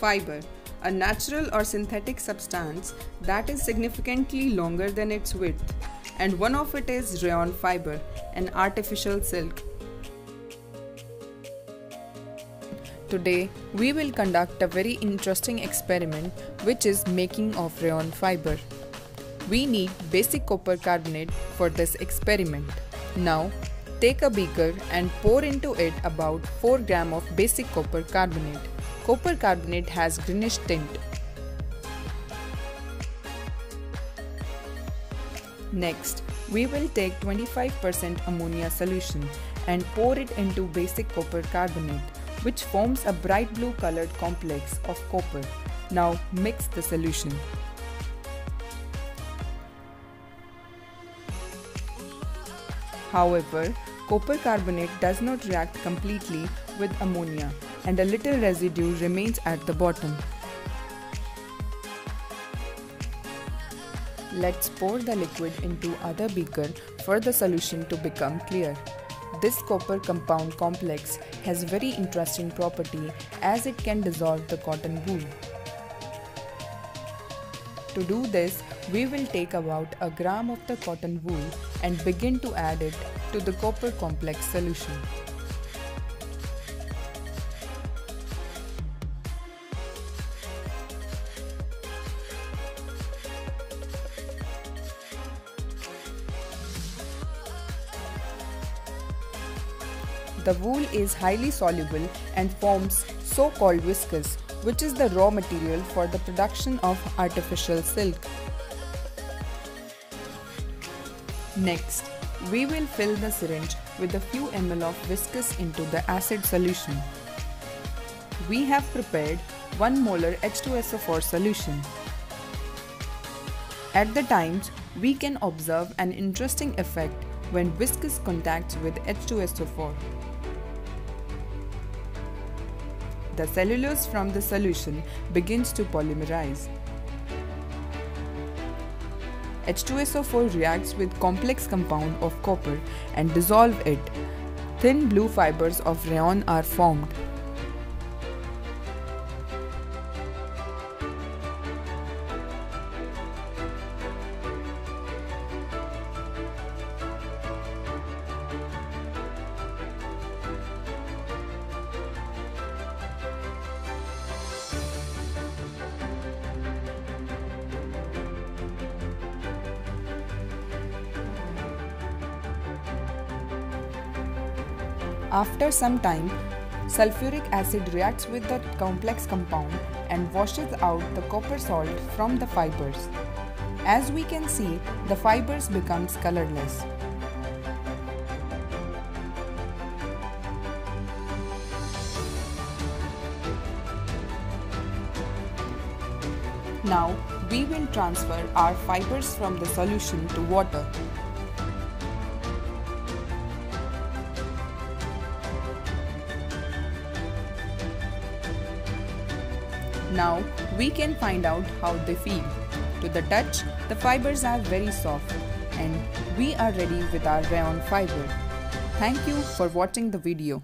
Fiber, a natural or synthetic substance that is significantly longer than its width, and one of it is rayon fiber, an artificial silk. Today, we will conduct a very interesting experiment which is making of rayon fiber. We need basic copper carbonate for this experiment. Now, take a beaker and pour into it about 4 gram of basic copper carbonate. Copper carbonate has greenish tint. Next, we will take 25% ammonia solution and pour it into basic copper carbonate which forms a bright blue colored complex of copper. Now mix the solution. However, copper carbonate does not react completely with ammonia and a little residue remains at the bottom. Let's pour the liquid into other beaker for the solution to become clear. This copper compound complex has very interesting property as it can dissolve the cotton wool. To do this, we will take about a gram of the cotton wool and begin to add it to the copper complex solution. The wool is highly soluble and forms so-called viscose, which is the raw material for the production of artificial silk. Next, we will fill the syringe with a few ml of viscose into the acid solution. We have prepared 1 molar H2SO4 solution. At the times, we can observe an interesting effect when viscose contacts with H2SO4. The cellulose from the solution begins to polymerize. H2SO4 reacts with complex compound of copper and dissolve it. Thin blue fibers of rayon are formed. After some time, sulfuric acid reacts with the complex compound and washes out the copper salt from the fibers. As we can see, the fibers becomes colorless. Now, we will transfer our fibers from the solution to water. Now we can find out how they feel. To the touch, the fibers are very soft and we are ready with our rayon fiber. Thank you for watching the video.